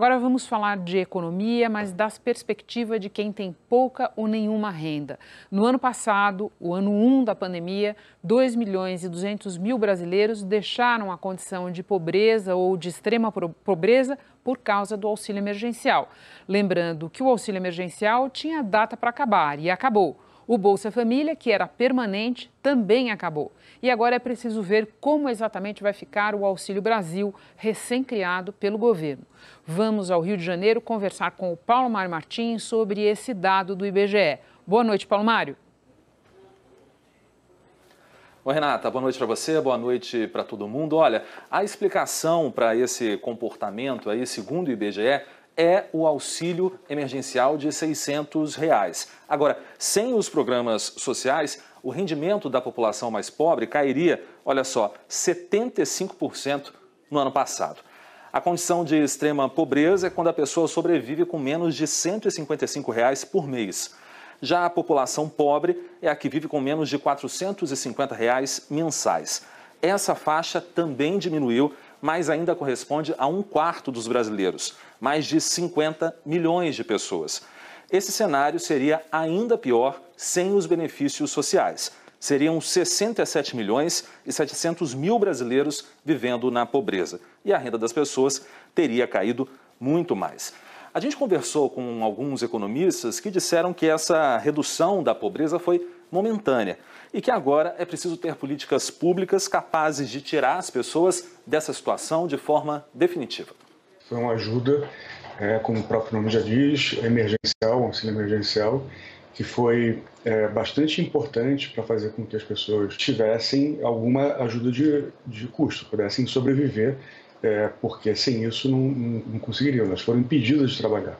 Agora vamos falar de economia, mas das perspectivas de quem tem pouca ou nenhuma renda. No ano passado, o ano 1 da pandemia, 2 milhões e 200 mil brasileiros deixaram a condição de pobreza ou de extrema pobreza por causa do auxílio emergencial. Lembrando que o auxílio emergencial tinha data para acabar e acabou. O Bolsa Família, que era permanente, também acabou. E agora é preciso ver como exatamente vai ficar o Auxílio Brasil, recém-criado pelo governo. Vamos ao Rio de Janeiro conversar com o Paulo Mário Martins sobre esse dado do IBGE. Boa noite, Paulo Mário. Oi, Renata, boa noite para você, boa noite para todo mundo. Olha, a explicação para esse comportamento aí, segundo o IBGE, é o auxílio emergencial de 600 reais. Agora, sem os programas sociais, o rendimento da população mais pobre cairia, olha só, 75% no ano passado. A condição de extrema pobreza é quando a pessoa sobrevive com menos de 155 reais por mês. Já a população pobre é a que vive com menos de 450 reais mensais. Essa faixa também diminuiu, mas ainda corresponde a um quarto dos brasileiros mais de 50 milhões de pessoas. Esse cenário seria ainda pior sem os benefícios sociais. Seriam 67 milhões e 700 mil brasileiros vivendo na pobreza. E a renda das pessoas teria caído muito mais. A gente conversou com alguns economistas que disseram que essa redução da pobreza foi momentânea e que agora é preciso ter políticas públicas capazes de tirar as pessoas dessa situação de forma definitiva. Foi uma ajuda, é, como o próprio nome já diz, emergencial, um auxílio emergencial, que foi é, bastante importante para fazer com que as pessoas tivessem alguma ajuda de, de custo, pudessem sobreviver, é, porque sem isso não, não, conseguiriam, elas foram impedidas de trabalhar.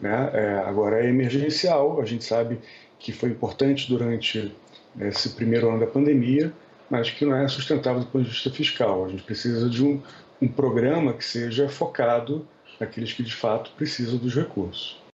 Né? É, agora é emergencial, a gente sabe que foi importante durante esse primeiro ano da pandemia, mas que não é sustentável do ponto de vista fiscal. A gente precisa de um, um programa que seja focado naqueles que de fato precisam dos recursos.